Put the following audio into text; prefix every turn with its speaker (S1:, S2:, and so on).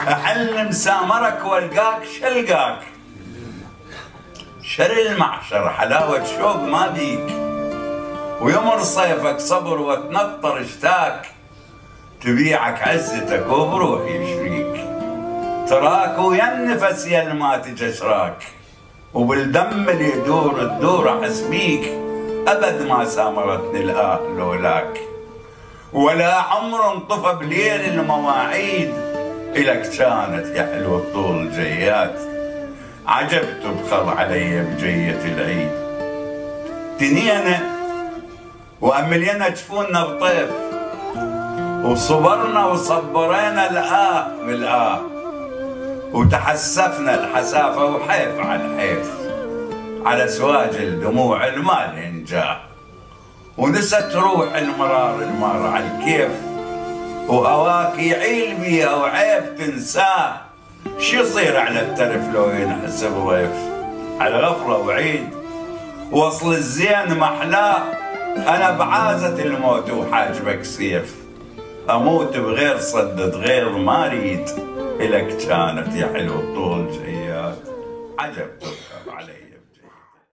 S1: احل مسامرك والقاك شلقاك. شر المعشر حلاوة شوق ما بيك. ويمر صيفك صبر وتنطر اشتاك. تبيعك عزتك وبروح يشريك تراك ويا النفس يا ما تجشراك وبالدم اللي يدور الدور احس بيك أبد ما سامرتني الآه لولاك. ولا عمر انطفى بليل المواعيد. إلك كانت يا حلو الطول جيات. عجبت بخل علي بجية العيد. تنينا وأملينا جفوننا بطيف وصبرنا وصبرينا الآه بالآه وتحسفنا الحسافة وحيف على حيف. على سواج الدموع المال انجاه ونست روح المرار المار على الكيف. وهواك يعيل بيها وعيب تنساه شو يصير على الترف لو ينحسب ضيف؟ على غفلة وعيد وصل الزين محلاه أنا بعازة الموت وحاجبك سيف أموت بغير صدد غير ما أريد. إلك كانت يا حلو طول جيات عجب تركب علي.